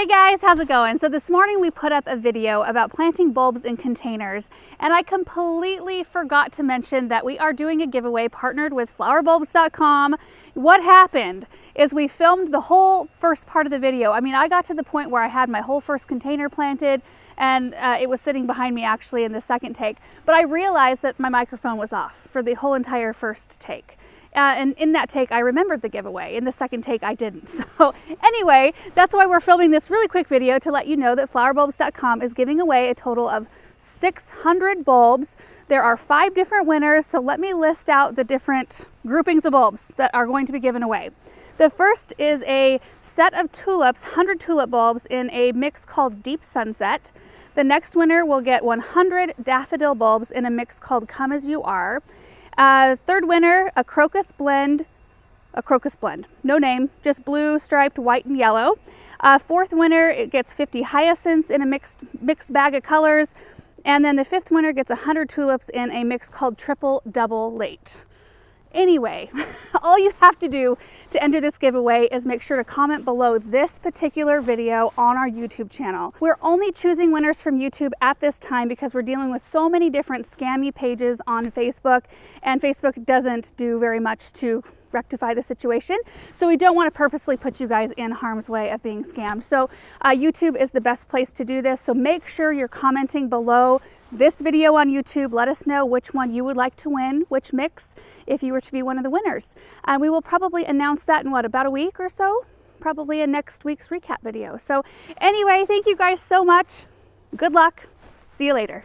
Hey guys, how's it going? So this morning we put up a video about planting bulbs in containers and I completely forgot to mention that we are doing a giveaway partnered with flowerbulbs.com. What happened is we filmed the whole first part of the video. I mean, I got to the point where I had my whole first container planted and uh, it was sitting behind me actually in the second take, but I realized that my microphone was off for the whole entire first take. Uh, and in that take, I remembered the giveaway. In the second take, I didn't. So anyway, that's why we're filming this really quick video to let you know that flowerbulbs.com is giving away a total of 600 bulbs. There are five different winners, so let me list out the different groupings of bulbs that are going to be given away. The first is a set of tulips, 100 tulip bulbs in a mix called Deep Sunset. The next winner will get 100 daffodil bulbs in a mix called Come As You Are. Uh, third winner, a crocus blend, a crocus blend, no name, just blue, striped, white, and yellow. Uh, fourth winner, it gets 50 hyacinths in a mixed, mixed bag of colors. And then the fifth winner gets 100 tulips in a mix called Triple Double Late. Anyway, all you have to do to enter this giveaway is make sure to comment below this particular video on our YouTube channel. We're only choosing winners from YouTube at this time because we're dealing with so many different scammy pages on Facebook and Facebook doesn't do very much to rectify the situation. So we don't want to purposely put you guys in harm's way of being scammed. So uh, YouTube is the best place to do this. So make sure you're commenting below this video on YouTube. Let us know which one you would like to win, which mix, if you were to be one of the winners. And we will probably announce that in what, about a week or so? Probably in next week's recap video. So anyway, thank you guys so much. Good luck. See you later.